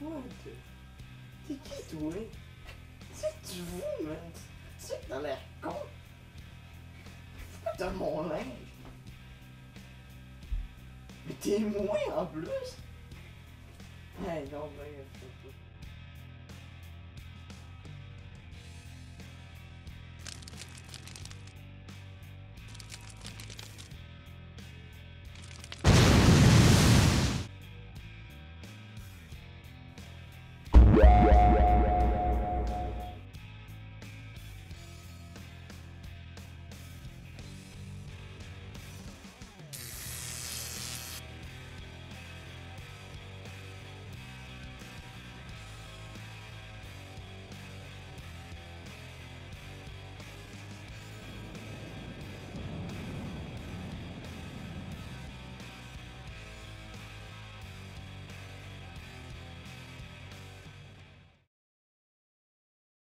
toi. T'es qui, toi? C'est tu veux, man? C'est que t'as l'air con? Pourquoi t'as mon linge? Mais t'es moins en plus? Hey, non, je sais pas. Wow.